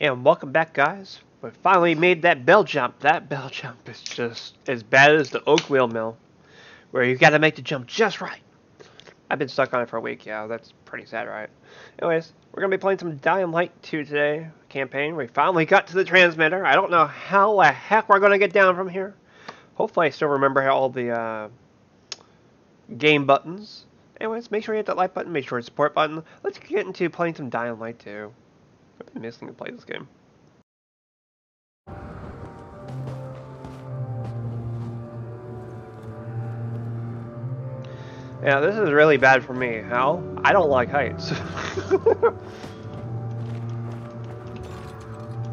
And welcome back, guys. We finally made that bell jump. That bell jump is just as bad as the oak wheel mill, where you got to make the jump just right. I've been stuck on it for a week. Yeah, that's pretty sad, right? Anyways, we're gonna be playing some Dying Light 2 today campaign. We finally got to the transmitter. I don't know how the heck we're gonna get down from here. Hopefully, I still remember all the uh, game buttons. Anyways, make sure you hit that like button. Make sure you support button. Let's get into playing some Dying Light 2. Missing to play this game. Yeah, this is really bad for me. How? I don't like heights.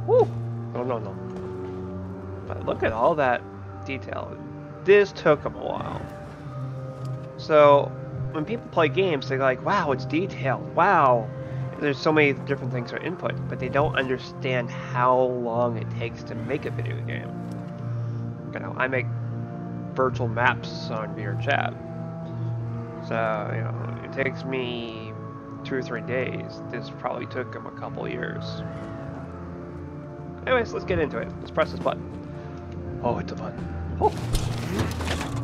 Woo! No, no, no. But look at all that detail. This took them a while. So, when people play games, they're like, wow, it's detailed. Wow, there's so many different things for input, but they don't understand how long it takes to make a video game. You know, I make virtual maps on VRChat. So, you know, it takes me two or three days. This probably took them a couple years. Anyways, let's get into it. Let's press this button. Oh, it's a button. Oh.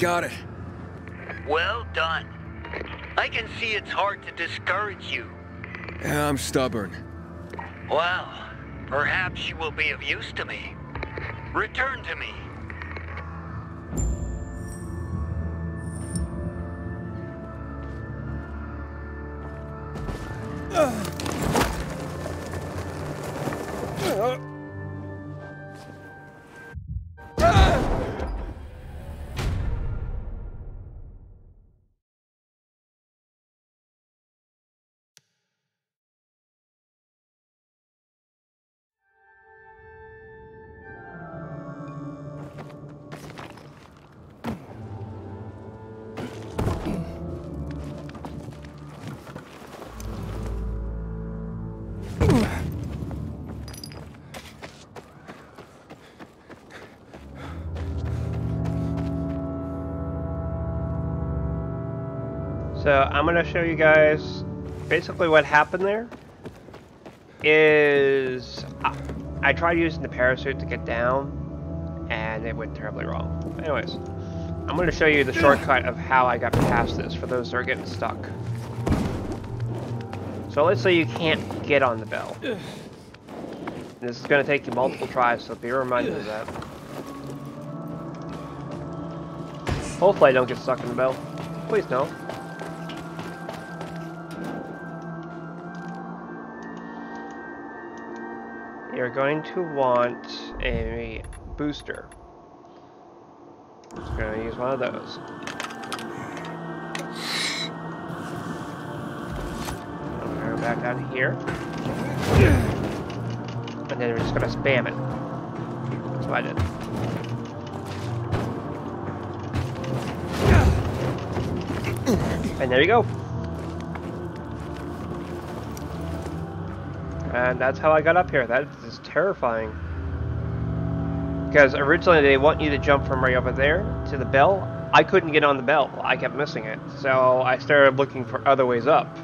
Got it. Well done. I can see it's hard to discourage you. Yeah, I'm stubborn. Well, perhaps you will be of use to me. Return to me. So I'm gonna show you guys basically what happened there is I, tried using the parachute to get down and it went terribly wrong. Anyways, I'm gonna show you the shortcut of how I got past this for those that are getting stuck. So let's say you can't get on the bell. This is gonna take you multiple tries, so be reminded of that. Hopefully I don't get stuck in the bell. Please don't. no. You're going to want a booster. Just going to use one of those. Go back down here. And then we're just going to spam it. That's what I did. And there you go. And that's how I got up here. That is terrifying. Because originally they want you to jump from right over there to the bell. I couldn't get on the bell. I kept missing it. So I started looking for other ways up.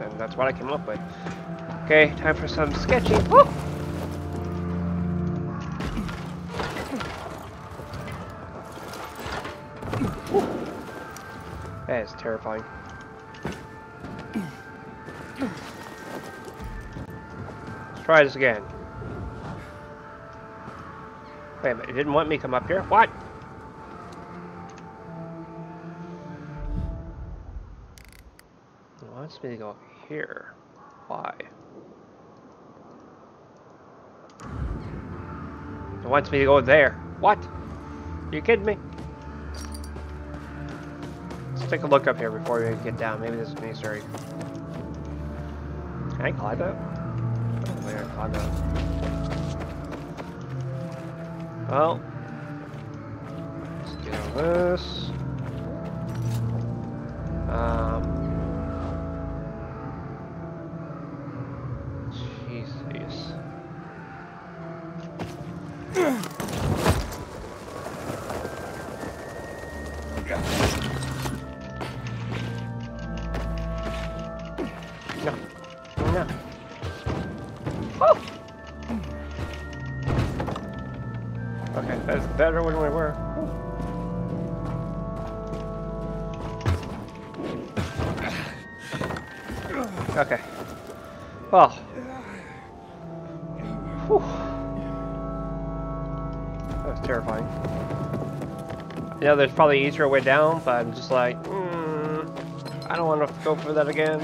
And that's what I came up with. Okay, time for some sketching. Woo! That is terrifying. Try this again. Wait a minute, it didn't want me to come up here? What? It wants me to go here. Why? It wants me to go there. What? Are you kidding me? Let's take a look up here before we get down. Maybe this is necessary. Can I climb climb out. Well, let's do this. Yeah, there's probably easier way down, but I'm just like, mm, I don't want to go for that again.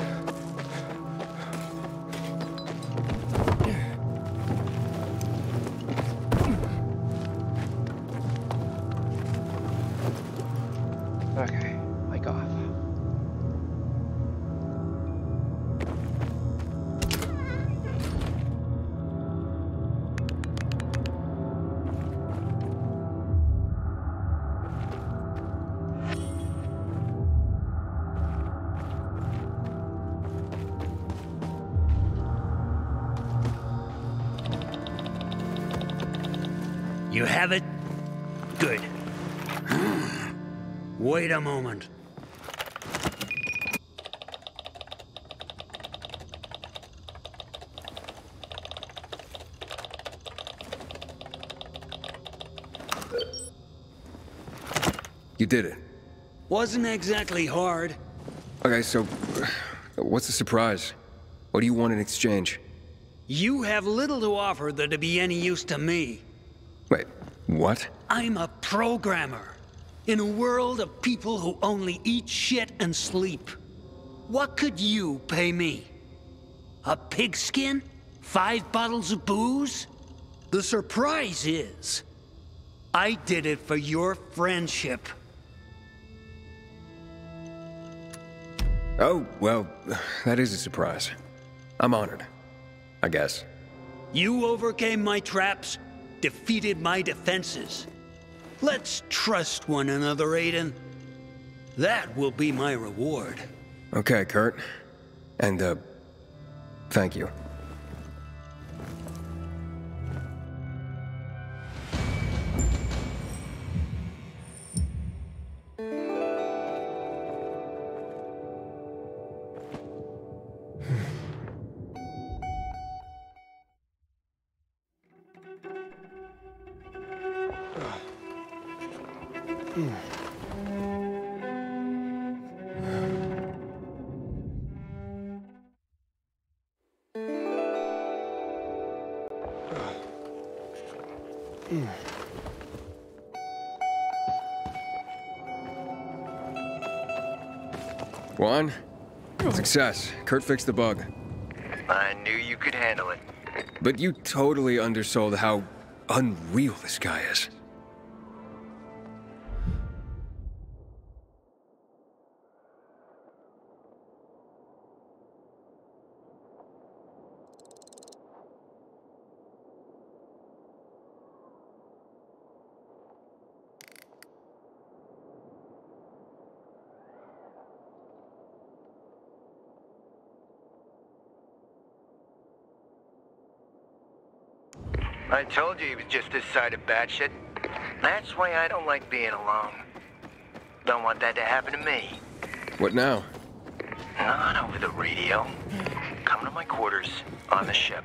You have it? Good. Hmm. Wait a moment. You did it. Wasn't exactly hard. Okay, so what's the surprise? What do you want in exchange? You have little to offer that'd be any use to me. What? I'm a programmer. In a world of people who only eat shit and sleep. What could you pay me? A pigskin? Five bottles of booze? The surprise is, I did it for your friendship. Oh, well, that is a surprise. I'm honored. I guess. You overcame my traps, defeated my defenses. Let's trust one another, Aiden. That will be my reward. Okay, Kurt. And, uh, thank you. Success. Kurt fixed the bug. I knew you could handle it. But you totally undersold how unreal this guy is. I told you he was just this side of batshit. That's why I don't like being alone. Don't want that to happen to me. What now? Not over the radio. Come to my quarters on the ship.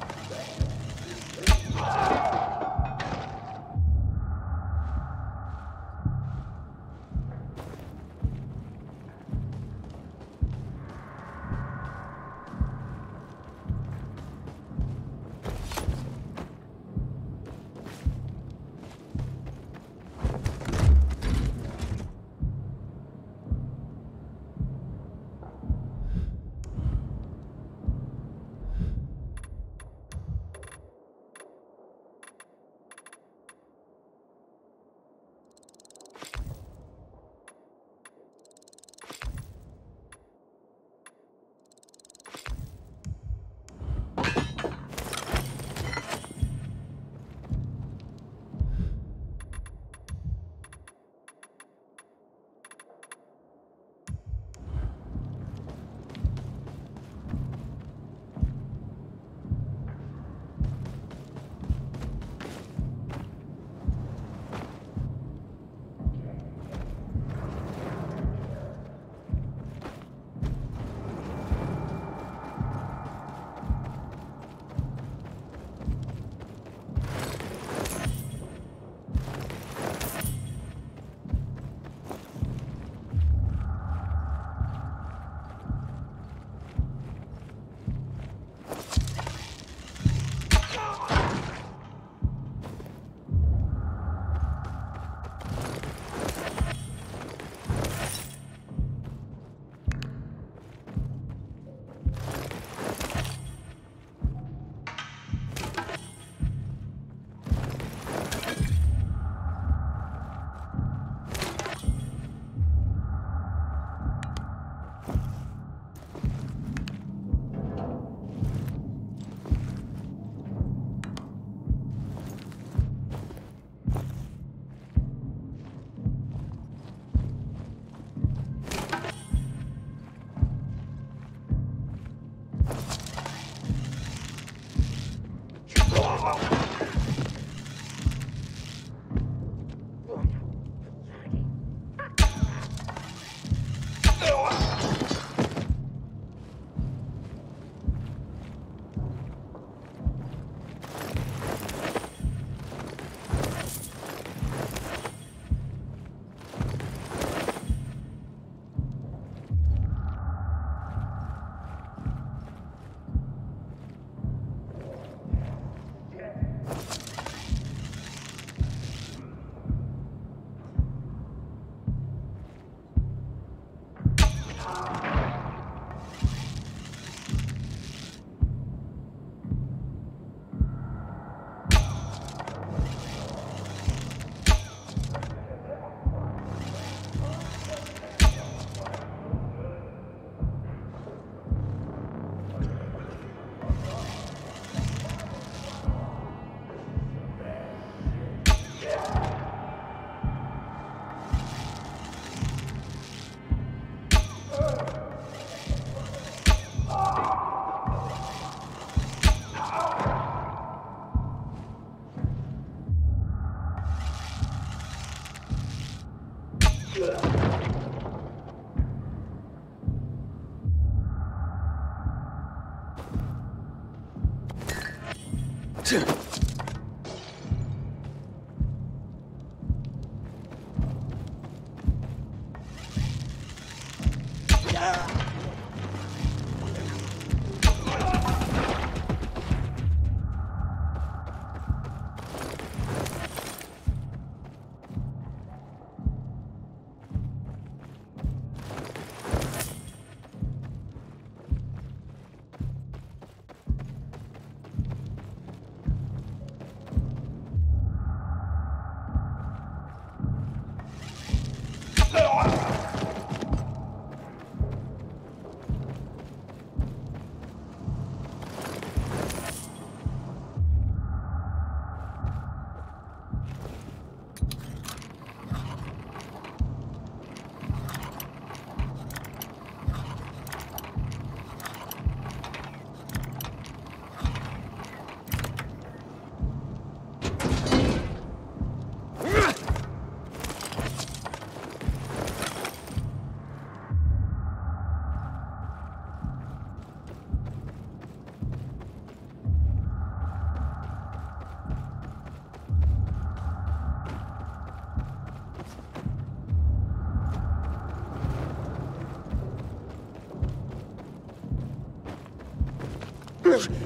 Tch!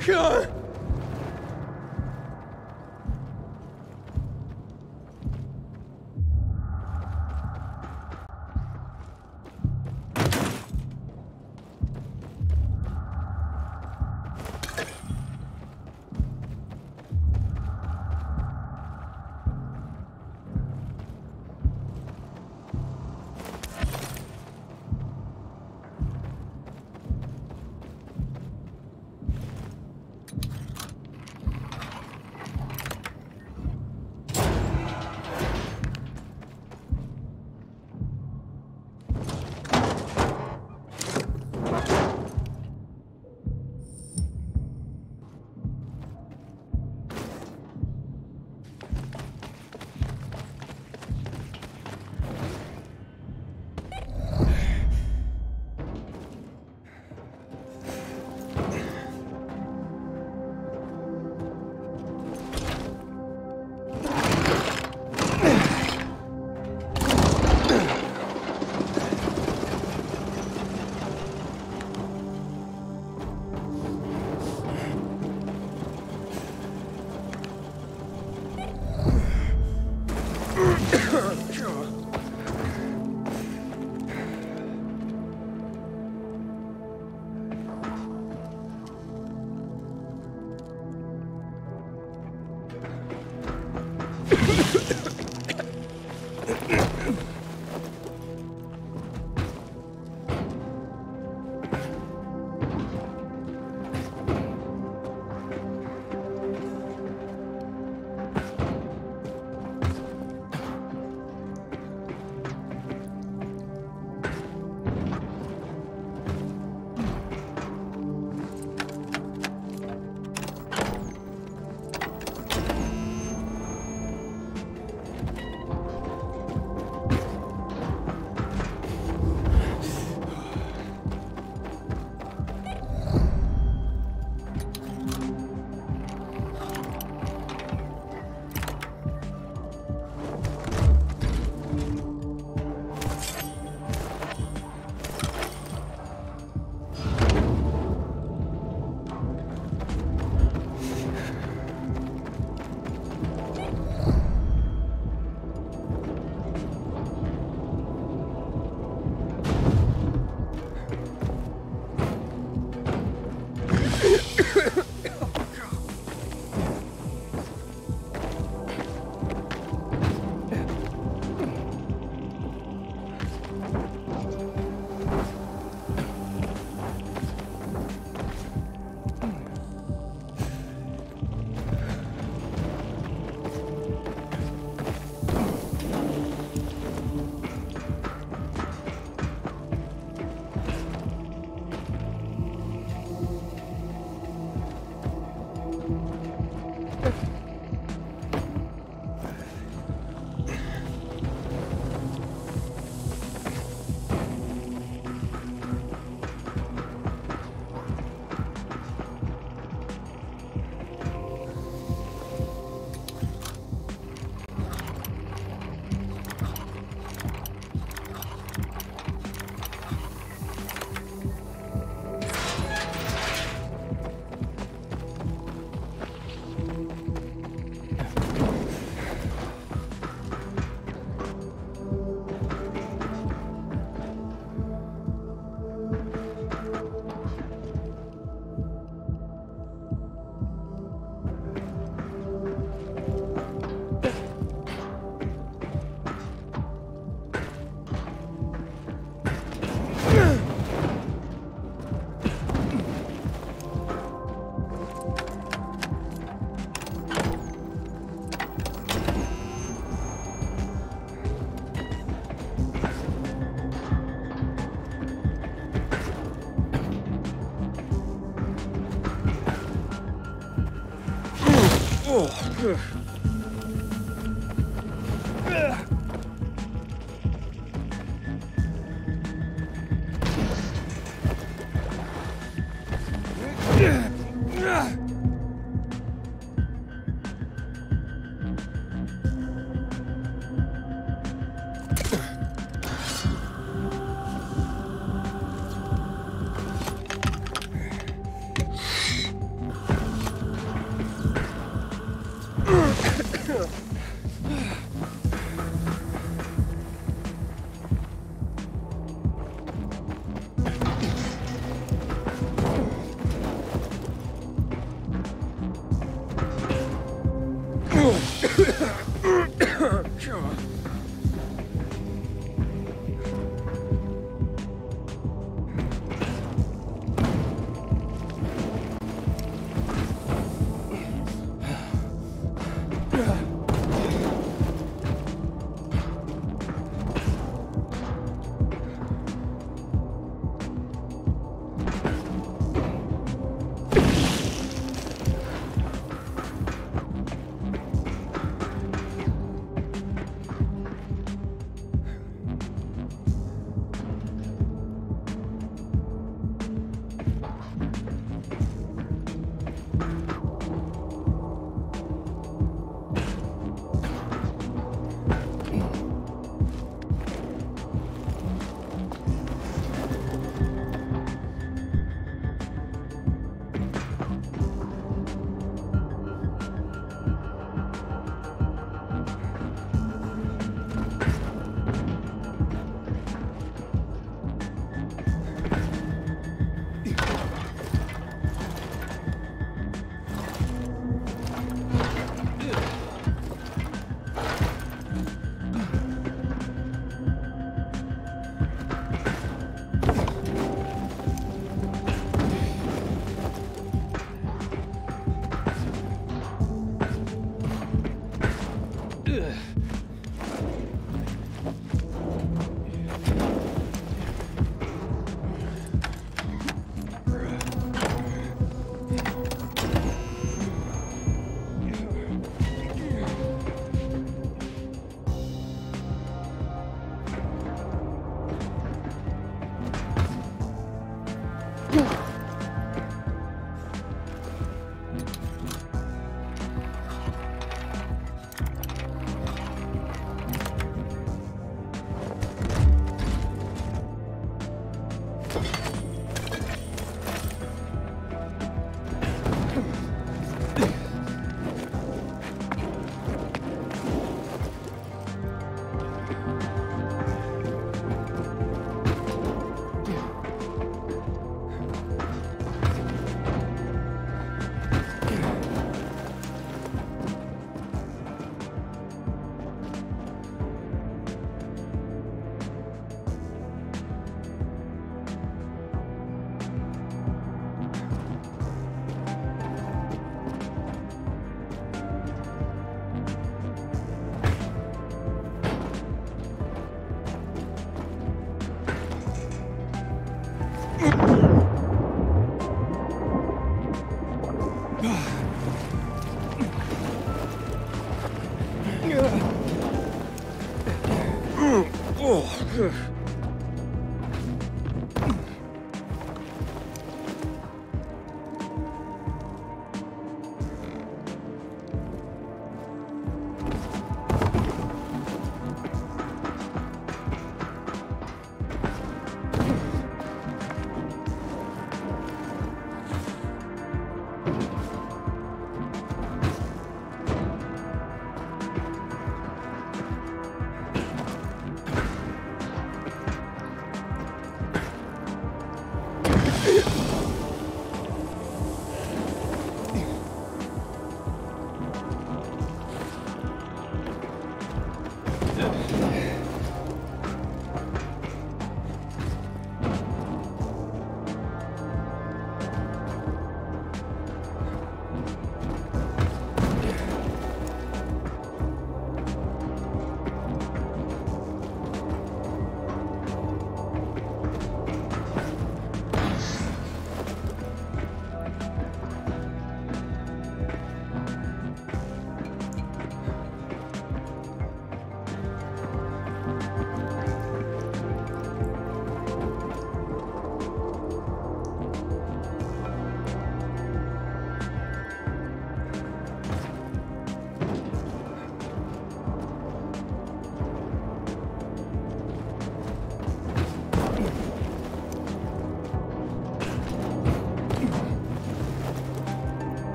Sure. Oh,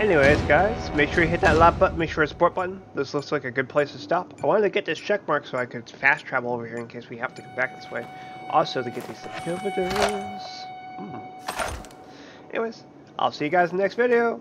Anyways, guys, make sure you hit that like button, make sure it's support button. This looks like a good place to stop. I wanted to get this check mark so I could fast travel over here in case we have to come back this way. Also to get these inhibitors. Mm. Anyways, I'll see you guys in the next video.